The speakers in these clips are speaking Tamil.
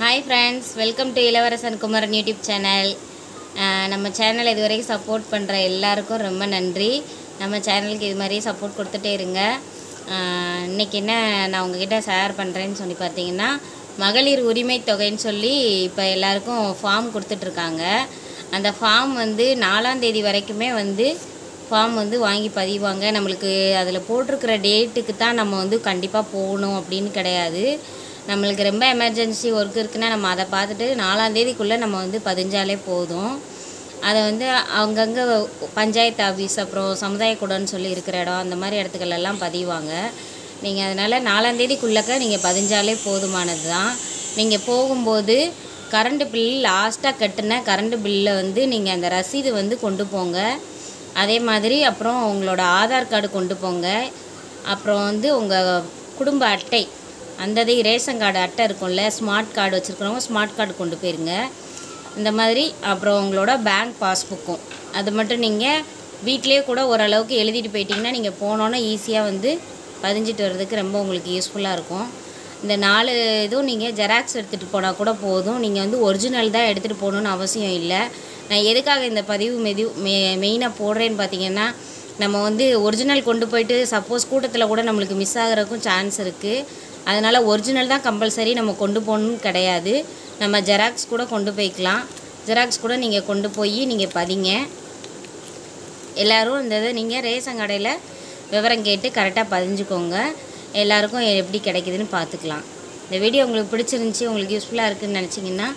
Hi friends welcome to Ilavarasan Kumaran YouTube channel நம்ம சேனலை இது வரைக்கும் சப்போர்ட் பண்ணுற எல்லாருக்கும் ரொம்ப நன்றி. நம்ம சேனலுக்கு இது மாதிரியே சப்போர்ட் கொடுத்துட்டே இருங்க. இன்றைக்கி இன்னைக்கு என்ன நான் உங்ககிட்ட ஷேர் பண்ணுறேன்னு சொல்லி பார்த்தீங்கன்னா மகளிர் உரிமை தொகைன்னு சொல்லி இப்போ எல்லாருக்கும் ஃபார்ம் கொடுத்துட்ருக்காங்க அந்த ஃபார்ம் வந்து நாலாம் தேதி வரைக்குமே வந்து ஃபார்ம் வந்து வாங்கி பதிவாங்க. நம்மளுக்கு அதில் போட்டிருக்கிற டேட்டுக்கு தான் நம்ம வந்து கண்டிப்பாக போகணும் அப்படின்னு கிடையாது. நம்மளுக்கு ரொம்ப எமர்ஜென்சி ஒர்க் இருக்குன்னா நம்ம அதை பார்த்துட்டு நாலாந்தேதிக்குள்ளே நம்ம வந்து பதிஞ்சாலே போதும். அதை வந்து அங்கங்கே பஞ்சாயத்து ஆஃபீஸ் அப்புறம் சமுதாய கூடன்னு சொல்லி இருக்கிற இடம் அந்த மாதிரி இடத்துக்கள்லாம் பதிவாங்க. நீங்கள் அதனால் நாலாந்தேதிக்குள்ளக்க நீங்கள் பதிஞ்சாலே போதுமானது தான். நீங்கள் போகும்போது கரண்ட் பில் லாஸ்ட்டாக கட்டின கரண்ட் பில்லை வந்து நீங்கள் அந்த ரசீது வந்து கொண்டு போங்க. அதே மாதிரி அப்புறம் உங்களோட ஆதார் கார்டு கொண்டு போங்க. அப்புறம் வந்து உங்கள் குடும்ப அட்டை அந்த இது ரேஷன் கார்டு அட்டை இருக்கும்ல ஸ்மார்ட் கார்டு வச்சுருக்கிறவங்க ஸ்மார்ட் கார்டு கொண்டு போயிருங்க. இந்த மாதிரி அப்புறம் உங்களோட பேங்க் பாஸ்புக்கும் அது மட்டும் நீங்கள் வீட்டிலேயே கூட ஓரளவுக்கு எழுதிட்டு போயிட்டிங்கன்னா நீங்கள் போனோன்னே ஈஸியாக வந்து பதிஞ்சிட்டு வர்றதுக்கு ரொம்ப உங்களுக்கு யூஸ்ஃபுல்லாக இருக்கும். இந்த நாலு இதுவும் நீங்கள் ஜெராக்ஸ் எடுத்துகிட்டு போனால் கூட போதும். நீங்கள் வந்து ஒரிஜினல் தான் எடுத்துகிட்டு போகணுன்னு அவசியம் இல்லை. நான் எதுக்காக இந்த பதிவு மெதி மெ மெயினாக போடுறேன்னு பார்த்தீங்கன்னா நம்ம வந்து ஒரிஜினல் கொண்டு போயிட்டு சப்போஸ் கூட்டத்தில் கூட நம்மளுக்கு மிஸ் ஆகிறதுக்கும் சான்ஸ் இருக்குது அதனால் ஒரிஜினல் தான் கம்பல்சரி நம்ம கொண்டு போகணும்னு கிடையாது. நம்ம ஜெராக்ஸ் கூட கொண்டு போய்க்கலாம். ஜெராக்ஸ் கூட நீங்கள் கொண்டு போய் நீங்கள் பதிங்க. எல்லோரும் இந்த இதை நீங்கள் ரேஷன் கடையில் விவரம் கேட்டு கரெக்டாக பதிஞ்சுக்கோங்க. எல்லாருக்கும் எப்படி கிடைக்குதுன்னு பார்த்துக்கலாம். இந்த வீடியோ உங்களுக்கு பிடிச்சிருந்துச்சி உங்களுக்கு யூஸ்ஃபுல்லாக இருக்குதுன்னு நினச்சிங்கன்னா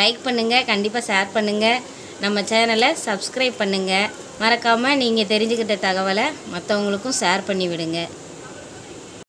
லைக் பண்ணுங்கள் கண்டிப்பாக ஷேர் பண்ணுங்கள் நம்ம சேனலை சப்ஸ்கிரைப் பண்ணுங்கள் மறக்காமல் நீங்கள் தெரிஞ்சுக்கிட்ட தகவலை மற்றவங்களுக்கும் ஷேர் பண்ணி விடுங்க.